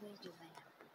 verde, velho.